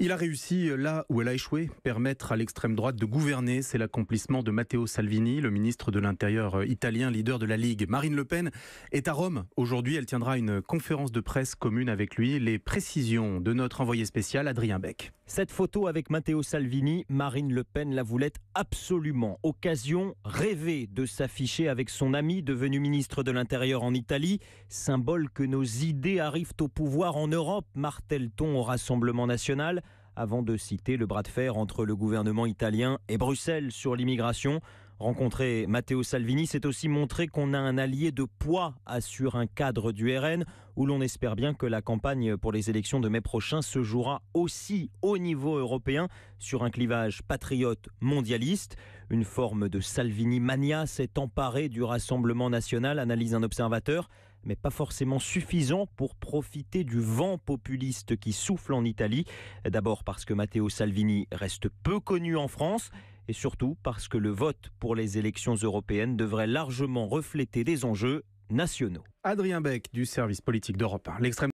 Il a réussi là où elle a échoué, permettre à l'extrême droite de gouverner. C'est l'accomplissement de Matteo Salvini, le ministre de l'Intérieur italien, leader de la Ligue. Marine Le Pen est à Rome. Aujourd'hui, elle tiendra une conférence de presse commune avec lui. Les précisions de notre envoyé spécial, Adrien Beck. Cette photo avec Matteo Salvini, Marine Le Pen la voulait absolument. Occasion rêvée de s'afficher avec son ami devenu ministre de l'Intérieur en Italie. Symbole que nos idées arrivent au pouvoir en Europe, martèle-t-on au Rassemblement national avant de citer le bras de fer entre le gouvernement italien et Bruxelles sur l'immigration. Rencontrer Matteo Salvini, c'est aussi montrer qu'on a un allié de poids, assure un cadre du RN, où l'on espère bien que la campagne pour les élections de mai prochain se jouera aussi au niveau européen sur un clivage patriote mondialiste. Une forme de Salvini mania s'est emparée du Rassemblement national, analyse un observateur mais pas forcément suffisant pour profiter du vent populiste qui souffle en Italie. D'abord parce que Matteo Salvini reste peu connu en France et surtout parce que le vote pour les élections européennes devrait largement refléter des enjeux nationaux. Adrien Beck du service politique d'Europe 1.